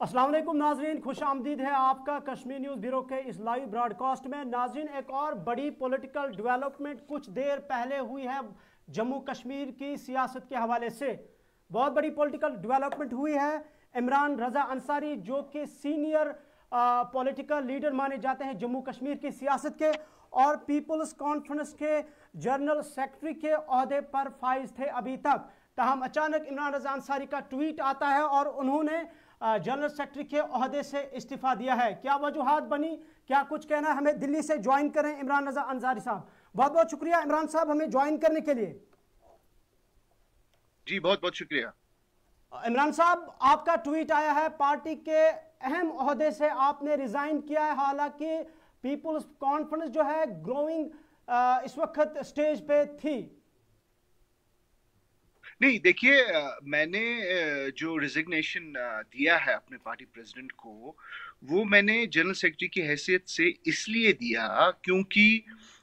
असलम नाजरीन, खुश आमदीद है आपका कश्मीर न्यूज़ ब्यूरो के इस लाइव ब्रॉडकास्ट में। नाजरीन, एक और बड़ी पॉलिटिकल डेवलपमेंट कुछ देर पहले हुई है जम्मू कश्मीर की सियासत के हवाले से। बहुत बड़ी पॉलिटिकल डेवलपमेंट हुई है। इमरान रजा अंसारी, जो कि सीनियर पॉलिटिकल लीडर माने जाते हैं जम्मू कश्मीर की सियासत के, और पीपल्स कॉन्फ्रेंस के जनरल सेक्रेटरी के अहदे पर फाइज थे अभी तक। तहम अचानक इमरान रजा अंसारी का ट्वीट आता है और उन्होंने जनरल सेक्रेटरी के अहदे से इस्तीफा दिया है। क्या वजूहत बनी? क्या कुछ कहना है? हमें दिल्ली से ज्वाइन करें इमरान रजा अंसारी साहब। बहुत बहुत शुक्रिया इमरान साहब हमें ज्वाइन करने के लिए। जी बहुत बहुत शुक्रिया। इमरान साहब आपका ट्वीट आया है पार्टी के अहम अहदे से आपने रिजाइन किया है। हालाँकि पीपुल्स कॉन्फ्रेंस जो है ग्रोइंग इस वक्त स्टेज पे थी। नहीं देखिए मैंने जो रिजिग्नेशन दिया है अपने पार्टी प्रेसिडेंट को वो मैंने जनरल सेक्रेटरी की हैसियत से इसलिए दिया क्योंकि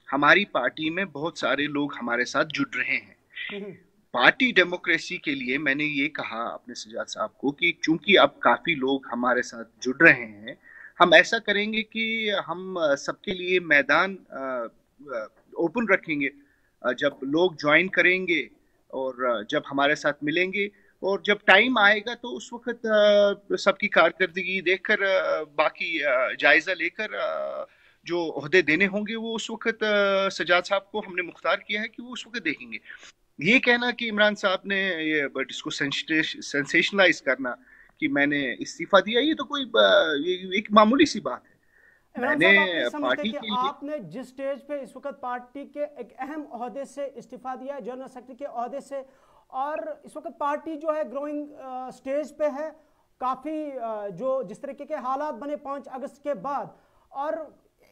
हमारी पार्टी में बहुत सारे लोग हमारे साथ जुड़ रहे हैं हम्म। पार्टी डेमोक्रेसी के लिए मैंने ये कहा अपने सजाद साहब को कि चूँकि अब काफ़ी लोग हमारे साथ जुड़ रहे हैं हम ऐसा करेंगे कि हम सबके लिए मैदान ओपन रखेंगे जब लोग ज्वाइन करेंगे और जब हमारे साथ मिलेंगे और जब टाइम आएगा तो उस वक्त सबकी कारकर्दगी देखकर बाकी जायजा लेकर जो अहदे देने होंगे वो उस वक्त सजाद साहब को हमने मुख्तार किया है कि वो उस वक्त देखेंगे। ये कहना कि इमरान साहब ने ये बट इसको सेंसेशनलाइज करना कि मैंने इस्तीफा दिया, ये तो कोई एक मामूली सी बात है। मैंने पार्टी के लिए आपने जिस स्टेज पे इस वक्त पार्टी के एक अहम अहदे से इस्तीफा दिया है जनरल सेक्रेटरी के अहदे से और इस वक्त पार्टी जो है ग्रोइंग स्टेज पे है काफ़ी जो जिस तरीके के हालात बने पाँच अगस्त के बाद और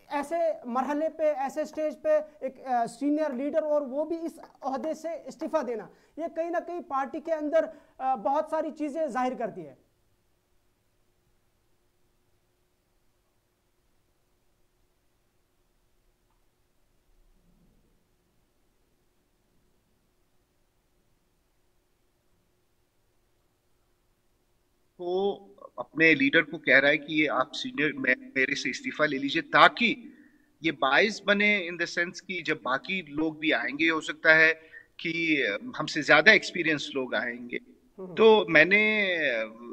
ऐसे मरहले पे ऐसे स्टेज पे एक सीनियर लीडर और वो भी इस अहदे से इस्तीफा देना ये कहीं ना कहीं पार्टी के अंदर बहुत सारी चीज़ें ज़ाहिर करती है। को अपने लीडर को कह रहा है कि ये आप सीनियर मेरे से इस्तीफा ले लीजिए ताकि ये बाइस बने इन द सेंस कि जब बाकी लोग भी आएँगे हो सकता है कि हमसे ज़्यादा एक्सपीरियंस लोग आएँगे हम्म। तो मैंने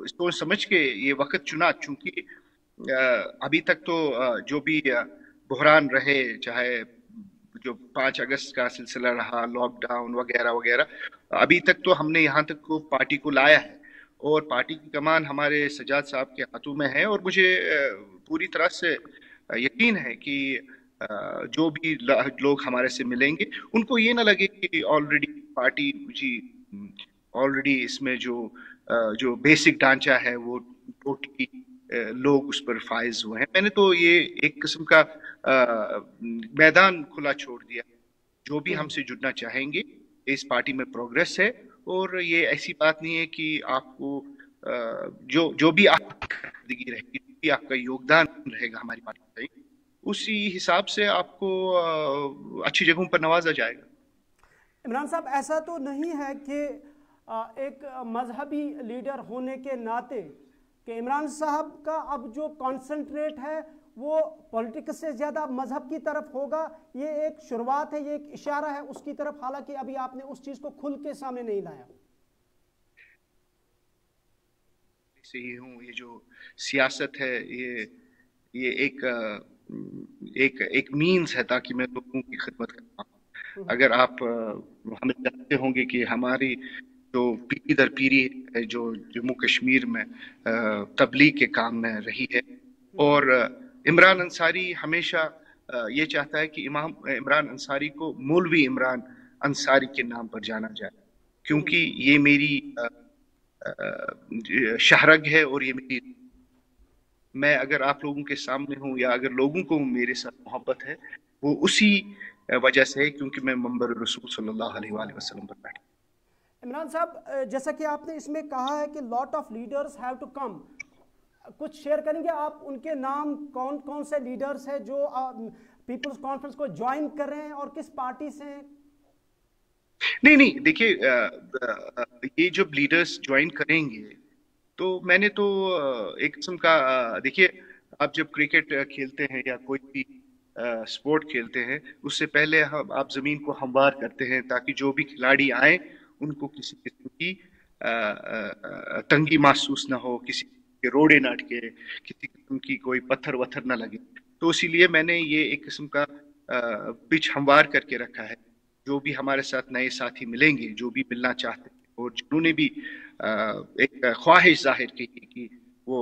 सोच समझ के ये वक्त चुना चूँकि अभी तक तो जो भी बहरान रहे चाहे जो पाँच अगस्त का सिलसिला रहा लॉकडाउन वगैरह वगैरह अभी तक तो हमने यहाँ तक को पार्टी को लाया है और पार्टी की कमान हमारे सजाद साहब के हाथों में है और मुझे पूरी तरह से यकीन है कि जो भी लोग हमारे से मिलेंगे उनको ये ना लगे कि ऑलरेडी पार्टी जी ऑलरेडी इसमें जो जो बेसिक ढांचा है वो टोटली लोग उस पर फायज हुए हैं। मैंने तो ये एक किस्म का मैदान खुला छोड़ दिया। जो भी हम्म। हमसे जुड़ना चाहेंगे इस पार्टी में प्रोग्रेस है। और ये ऐसी बात नहीं है कि आपको जो जो भी आपकी रहेगी, जो भी आपका योगदान रहेगा हमारी पार्टी उसी हिसाब से आपको अच्छी जगहों पर नवाजा जाएगा। इमरान साहब, ऐसा तो नहीं है कि एक मजहबी लीडर होने के नाते कि इमरान साहब का अब जो कॉन्सेंट्रेट है वो पॉलिटिक्स से ज़्यादा मज़हब की तरफ़ होगा। ये एक शुरुआत है ये एक इशारा है। उसकी तरफ़ हालाँकि अभी आपने उस चीज़ को खुल के सामने नहीं लाया। से ही हूँ ये जो सियासत है ये ये एक एक एक मीन्स है ताकि मैं लोगों की खिदमत कर पाऊँ। अगर आप हमें जानते होंगे कि हमारी जो पीढ़ी दर पीढ़ी जो जम्मू कश्मीर में तबलीग के काम में रही है और इमरान अंसारी हमेशा ये चाहता है कि इमाम इमरान अंसारी को मौलवी इमरान अंसारी के नाम पर जाना जाए। क्योंकि ये मेरी शहरग है और ये मेरी, मैं अगर आप लोगों के सामने हूँ या अगर लोगों को मेरे साथ मोहब्बत है, वो उसी वजह से है क्योंकि मैं मंबर रसूल सल्लल्लाहु अलैहि वसल्लम पर बैठा इमरान साहब जैसा कि आपने इसमें कहा है कि lot of leaders have to come कुछ शेयर करेंगे? आप उनके नाम कौन कौन से लीडर्स हैं जो पीपल्स कॉन्फ्रेंस को ज्वाइन कर रहे हैं और किस पार्टी से? हैं नहीं नहीं, देखिए ये जब लीडर्स ज्वाइन करेंगे तो मैंने तो एक किस्म का देखिए, आप जब क्रिकेट खेलते हैं या कोई भी स्पोर्ट खेलते हैं, उससे पहले हम, आप ज़मीन को हमवार करते हैं ताकि जो भी खिलाड़ी आए, उनको किसी किस्म की तंगी महसूस ना हो, किसी के रोड़े ना अटके किसी किस्म की कोई पत्थर वत्थर ना लगे। तो इसीलिए मैंने ये एक किस्म का पिच हमवार करके रखा है। जो भी हमारे साथ नए साथी मिलेंगे, जो भी मिलना चाहते हैं, और जिन्होंने भी एक ख्वाहिश ज़ाहिर की कि वो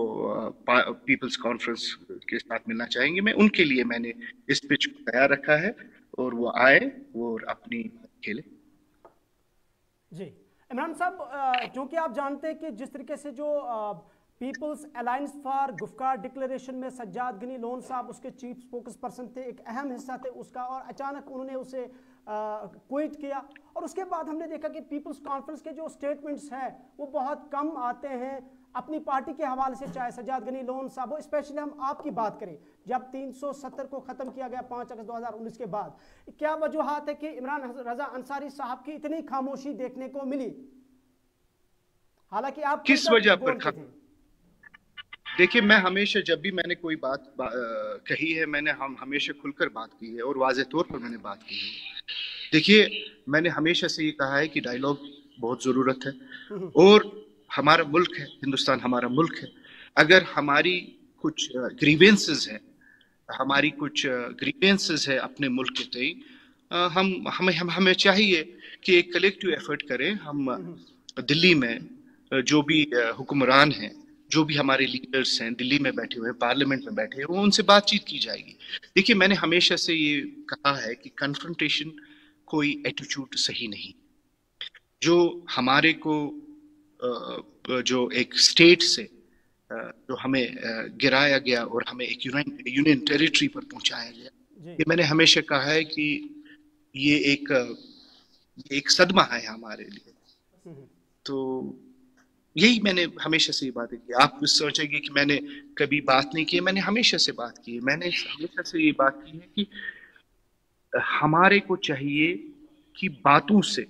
पीपल्स कॉन्फ्रेंस के साथ मिलना चाहेंगे, मैं उनके लिए मैंने इस पिच को तैयार रखा है, और वो आए, वो अपनी खेले। जी। इमरान साहब क्योंकि आप जानते हैं कि जिस तरीके से जो People's Alliance for Gupkar Declaration में सज्जाद गनी लोन साहब उसके चीफ स्पोक्स पर्सन थे एक अहम हिस्सा थे उसका और अचानक उन्होंने उसे क्विट किया। और उसके बाद हमने देखा कि पीपल्स कॉन्फ्रेंस के जो स्टेटमेंट्स हैं वो बहुत कम आते हैं। अपनी पार्टी के हवाले से चाहे सजाद गनी लोन साहब हो स्पेशली हम आपकी बात करें जब 370 को ख़त्म किया गया 5 अगस्त 2019 के बाद क्या वजूहत है कि इमरान रजा अंसारी साहब की इतनी खामोशी देखने को मिली? हालाँकि आप किस वजह पर देखिए मैं हमेशा जब भी मैंने कोई बात बा, कही है मैंने हम हमेशा खुलकर बात की है और वाज तौर पर मैंने बात की है देखिए मैंने हमेशा से ये कहा है कि डायलॉग बहुत ज़रूरत है। और हमारा मुल्क है हिंदुस्तान हमारा मुल्क है अगर हमारी कुछ ग्रीवेंसेस है हमारी कुछ ग्रीवेंसेस है अपने मुल्क के तई हम हमें हम हमें चाहिए कि एक कलेक्टिव एफर्ट करें हम दिल्ली में जो भी हुक्मरान हैं जो भी हमारे लीडर्स हैं दिल्ली में बैठे हुए पार्लियामेंट में बैठे हुए उनसे बातचीत की जाएगी। देखिए मैंने हमेशा से ये कहा है कि कन्फ्रंटेशन कोई एटीट्यूड सही नहीं। जो हमारे को जो एक स्टेट से जो हमें गिराया गया और हमें एक यूनियन टेरिटरी पर पहुँचाया गया ये मैंने हमेशा कहा है कि ये एक ये एक सदमा है हमारे लिए। हम्म। तो यही मैंने हमेशा से ये बातें की। आप सोचेंगे कि मैंने कभी बात नहीं की मैंने हमेशा से बात की है। मैंने हमेशा से ये बात की है कि हमारे को चाहिए कि बातों से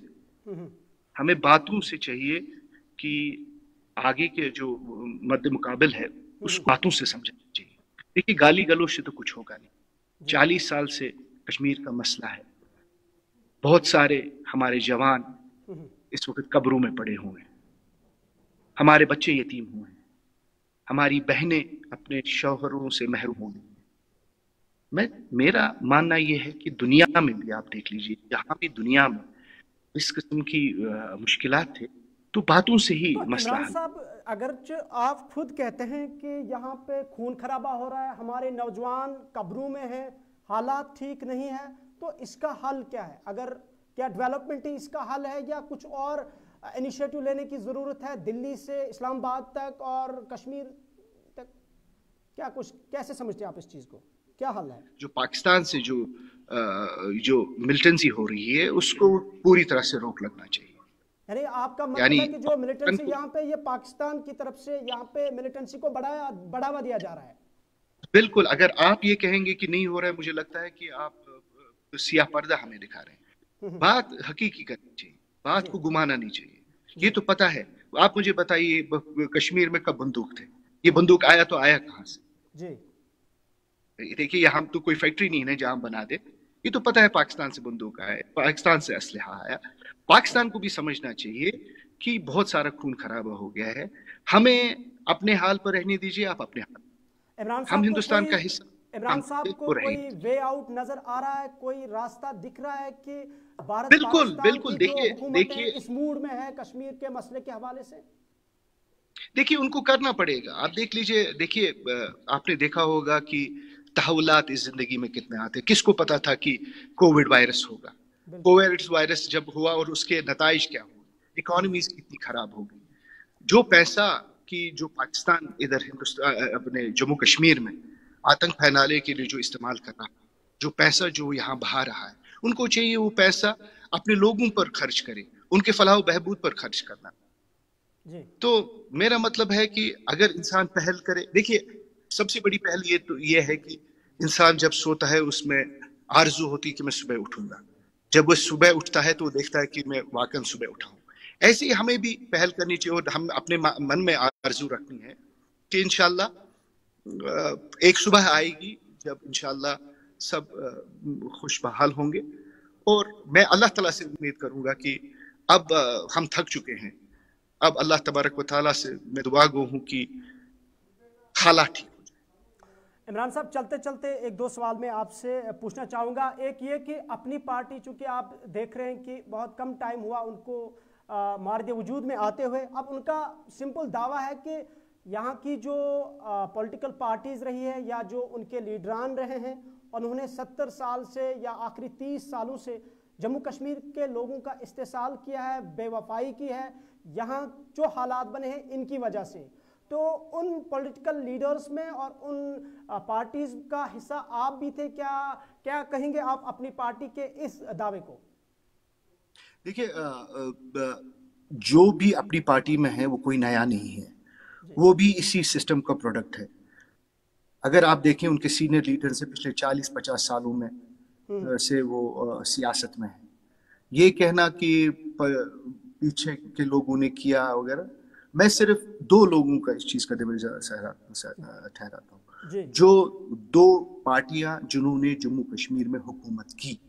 हम्म। हमें बातों से चाहिए कि आगे के जो मध्य मुकाबल है उस हम्म। बातों से समझना चाहिए। देखिए गाली गलोच से तो कुछ होगा नहीं। चालीस साल से कश्मीर का मसला है। बहुत सारे हमारे जवान हम्म। इस वक्त कब्रों में पड़े हुए हैं। हमारे बच्चे यतीम हुए हैं। हमारी बहनें अपने शौहरों से महरूम हो। गई मैं मेरा मानना यह है कि दुनिया में भी आप देख लीजिए जहाँ भी दुनिया में इस किस्म की मुश्किल थे तो बातों से ही तो मसला साहब अगर आप खुद कहते हैं कि यहाँ पे खून खराबा हो रहा है हमारे नौजवान कब्रों में हैं हालात ठीक नहीं है तो इसका हल क्या है? अगर क्या डेवलपमेंट ही इसका हल है या कुछ और इनिशिएटिव लेने की ज़रूरत है दिल्ली से इस्लामाबाद तक और कश्मीर तक? क्या कुछ कैसे समझते हैं आप इस चीज़ को? क्या हल है? जो पाकिस्तान से जो जो मिलिटेंसी हो रही है उसको पूरी तरह से रोक लगना चाहिए। यानी आपका मतलब है कि जो मिलिटेंसी यहाँ पे ये पाकिस्तान की तरफ़ से यहाँ पे मिलिटेंसी को बढ़ाया बढ़ावा दिया जा रहा है। बिल्कुल अगर आप ये कहेंगे कि नहीं हो रहा है मुझे लगता है कि आप सिया पर्दा हमें दिखा रहे हैं। हम्म, हम्म। बात हकीकी करनी चाहिए। बात को घुमाना नहीं चाहिए। ये तो पता है। आप मुझे बताइए कश्मीर में कब बंदूक थे? ये बंदूक आया तो आया कहाँ से? देखिए यहाँ तो कोई फैक्ट्री नहीं है जहाँ बना दे। ये तो पता है पाकिस्तान से बंदूक आया पाकिस्तान से असलहा आया। पाकिस्तान को भी समझना चाहिए कि बहुत सारा खून खराब हो गया है। हमें अपने हाल पर रहने दीजिए आप अपने हाल हम हिंदुस्तान का हिस्सा इमरान साहब को कोई वे आउट नज़र आ रहा है कोई रास्ता दिख रहा है कि भारत बिल्कुल बिल्कुल देखिए देखिए। इस मूड में है कश्मीर के मसले के हवाले से? देखिए उनको करना पड़ेगा। आप देख लीजिए देखिए आपने देखा होगा कि तहवलात इस ज़िंदगी में कितने आते किसको पता था कि कोविड वायरस होगा? कोविड वायरस जब हुआ और उसके नतज क्या हुए? इकोनॉमी कितनी खराब हो गई। जो पैसा की जो पाकिस्तान इधर हिंदुस्तान अपने जम्मू कश्मीर में आतंक फैलाने के लिए जो इस्तेमाल कर रहा है जो पैसा जो यहाँ बहा रहा है उनको चाहिए वो पैसा अपने लोगों पर खर्च करे उनके फलाह बहबूद पर खर्च करना। जी। तो मेरा मतलब है कि अगर इंसान पहल करे देखिए सबसे बड़ी पहल ये तो ये है कि इंसान जब सोता है उसमें आरज़ू होती कि मैं सुबह उठूँगा। जब वो सुबह उठता है तो वो देखता है कि मैं वाकन सुबह उठाऊं ऐसे ही हमें भी पहल करनी चाहिए और हम अपने मन में आरज़ू रखनी है कि इनशाला एक सुबह आएगी जब इनशाला सब खुश बहाल होंगे। और मैं अल्लाह ताला से उम्मीद करूँगा कि अब हम थक चुके हैं। अब अल्लाह तबारक व से मैं दुआ गो हूँ कि हालात ठीक हो जाए। इमरान साहब, चलते चलते एक दो सवाल मैं आपसे पूछना चाहूँगा। एक ये कि अपनी पार्टी, चूँकि आप देख रहे हैं कि बहुत कम टाइम हुआ उनको मारद वजूद में आते हुए, अब उनका सिंपल दावा है कि यहाँ की जो पॉलिटिकल पार्टीज़ रही है या जो उनके लीडरान रहे हैं, उन्होंने सत्तर साल से या आखिरी तीस सालों से जम्मू कश्मीर के लोगों का इस्तेसाल किया है, बेवफाई की है, यहाँ जो हालात बने हैं इनकी वजह से। तो उन पॉलिटिकल लीडर्स में और उन पार्टीज़ का हिस्सा आप भी थे, क्या क्या कहेंगे आप अपनी पार्टी के इस दावे को? देखिए जो भी अपनी पार्टी में है, वो कोई नया नहीं है। वो भी इसी सिस्टम का प्रोडक्ट है। अगर आप देखें उनके सीनियर लीडर से पिछले 40-50 सालों में हम्म। से वो सियासत में है। ये कहना कि पीछे के लोगों ने किया वगैरह मैं सिर्फ़ दो लोगों का इस चीज़ का ठहराता हूँ। जो। दो पार्टियाँ जिन्होंने जम्मू कश्मीर में हुकूमत की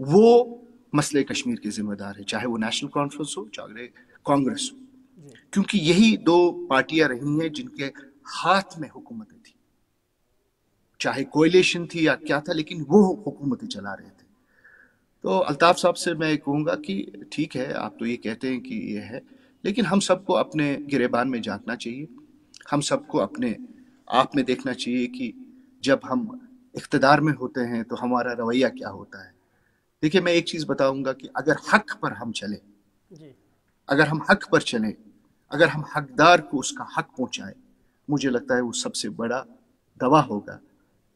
वो मसले कश्मीर के जिम्मेदार है चाहे वो नेशनल कॉन्फ्रेंस हो चाहे कांग्रेस हो। क्योंकि यही दो पार्टियाँ रही हैं जिनके हाथ में हुकूमतें थी। चाहे कोयलेशन थी या क्या था लेकिन वो हुकूमतें चला रहे थे। तो अल्ताफ साहब से मैं कहूँगा कि ठीक है आप तो ये कहते हैं कि ये है लेकिन हम सबको अपने गिरेबान में झांकना चाहिए। हम सबको अपने आप में देखना चाहिए कि जब हम इकतदार में होते हैं तो हमारा रवैया क्या होता है। देखिए मैं एक चीज़ बताऊँगा कि अगर हक पर हम चले अगर हम हक पर चले, अगर हम हकदार को उसका हक पहुँचाए, मुझे लगता है वो सबसे बड़ा दवा होगा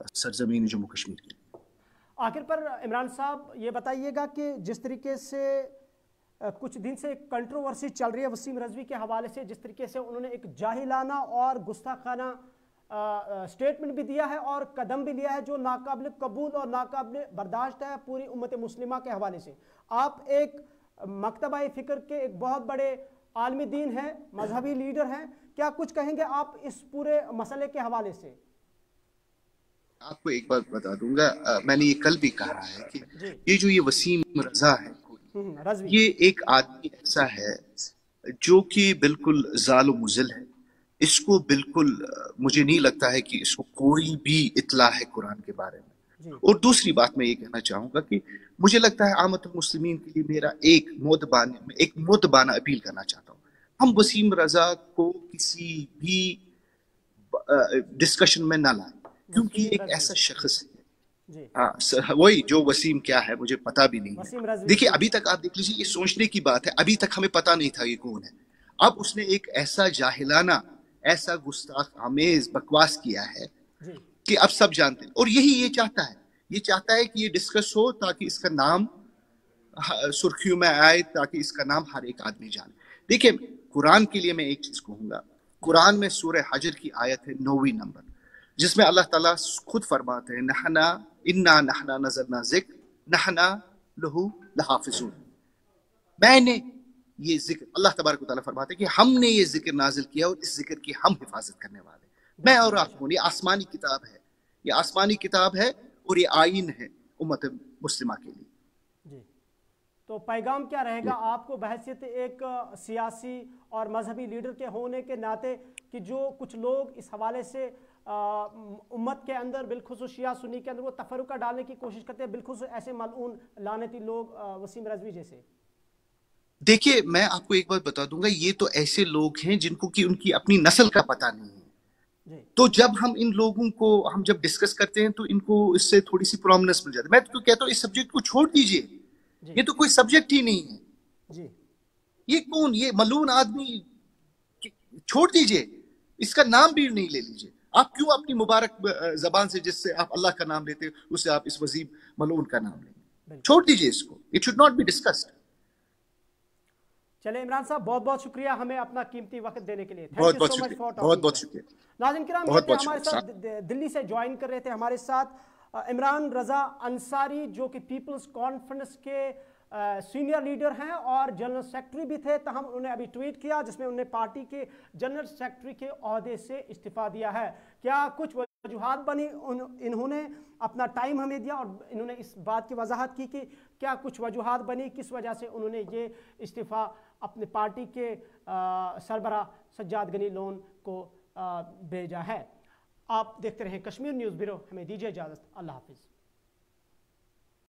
सरजमीन जम्मू कश्मीर की। आखिर पर इमरान साहब, ये बताइएगा कि जिस तरीके से कुछ दिन से कंट्रोवर्सी चल रही है वसीम रजवी के हवाले से, जिस तरीके से उन्होंने एक जाहिलाना और गुस्ताखाना स्टेटमेंट भी दिया है और कदम भी लिया है जो नाकबिल कबूल और नाकबिल बर्दाश्त है पूरी उम्मत मुस्लिमा के हवाले से। आप एक मकतबा फ़िक्र के एक बहुत बड़े आलमी दीन हैं मजहबी लीडर हैं। क्या कुछ कहेंगे आप इस पूरे मसले के हवाले से? आपको एक बात बता दूँगा। आ, मैंने ये कल भी कहा है कि ये जो ये वसीम रजा है हम्म, ये एक आदमी ऐसा है जो कि बिल्कुल जाल मुजिल है। इसको बिल्कुल मुझे नहीं लगता है कि इसको कोई भी इतला है कुरान के बारे में। और दूसरी बात मैं ये कहना चाहूँगा कि मुझे लगता है आमत मुस्लिमीन के लिए मेरा एक मोदबान एक मोदबाना अपील करना चाहता हूँ। हम वसीम रजा को किसी भी डिस्कशन में ना लाए क्योंकि एक ऐसा शख्स है। हाँ वही जो वसीम क्या है मुझे पता भी नहीं है। देखिए अभी तक आप देख लीजिए ये सोचने की बात है अभी तक हमें पता नहीं था ये कौन है। अब उसने एक ऐसा जाहिलाना ऐसा गुस्ताख आमेज बकवास किया है कि अब सब जानते हैं। और यही ये चाहता है ये चाहता है कि ये डिस्कस हो ताकि इसका नाम सुर्खियों में आए ताकि इसका नाम हर एक आदमी जाने। देखिए, कुरान के लिए मैं एक चीज़ कहूँगा। कुरान में सूर्य हजर की आयत है नौवीं नंबर, जिसमें अल्लाह ताला खुद फरमाते हैं, नहना, इन्ना नहना नज़र ज़िक्र, नहना लहू लहाफिजून। मैंने ये ज़िक्र, अल्लाह तबारक ताला फरमाते कि हमने ये ज़िक्र नाजिल किया और इस ज़िक्र की हम हिफाजत करने वाले मैं और आप ये आसमानी किताब है। ये आसमानी किताब है और ये आइन है उम्मत मुस्लिमा के लिए। जी। तो पैगाम क्या रहेगा? आपको बहसीत एक सियासी और मजहबी लीडर के होने के नाते कि जो कुछ लोग इस हवाले से उम्मत के अंदर बिलखसूस शिया सुन्नी के अंदर वो तफरुका डालने की कोशिश करते हैं बिलखसूस ऐसे मलून लानती लोग वसीम रजवी जैसे। देखिए मैं आपको एक बात बता दूँगा ये तो ऐसे लोग हैं जिनको कि उनकी अपनी नस्ल का पता नहीं है। तो जब हम इन लोगों को हम जब डिस्कस करते हैं तो इनको इससे थोड़ी सी प्रोमिनेंस मिल जाती है। मैं तो कहता हूँ इस सब्जेक्ट को छोड़ दीजिए। ये तो कोई सब्जेक्ट ही नहीं है। जी। ये कौन? ये मलून आदमी छोड़ दीजिए। इसका नाम भी नहीं ले लीजिए। आप क्यों अपनी मुबारक जबान से जिससे आप अल्लाह का नाम लेते हो उससे आप इस वजीब मलून का नाम लेंगे। छोड़ दीजिए इसको। It should not be discussed चले इमरान साहब बहुत बहुत शुक्रिया हमें अपना कीमती वक्त देने के लिए। बहुत बहुत शुक्रिया बहुत बहुत शुक्रिया। नाजिन किराम बहुत बहुत हमारे साथ दिल्ली से ज्वाइन कर रहे थे हमारे साथ इमरान रजा अंसारी जो कि पीपल्स कॉन्फ्रेंस के सीनियर लीडर हैं और जनरल सेक्रेटरी भी थे तहम उन्होंने अभी ट्वीट किया जिसमें उन्होंने पार्टी के जनरल सेक्रेटरी के अहदे से इस्तीफा दिया है। क्या कुछ वजूहत बनी उन, इन्होंने? अपना टाइम हमें दिया और इन्होंने इस बात की वजाहत की कि क्या कुछ वजूहत बनी किस वजह से उन्होंने ये इस्तीफ़ा अपने पार्टी के सरबरा सज्जाद गनी लोन को भेजा है। आप देखते रहें कश्मीर न्यूज़ ब्यूरो, हमें दीजिए इजाज़त। अल्लाह हाफिज़।